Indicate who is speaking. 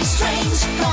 Speaker 1: strange.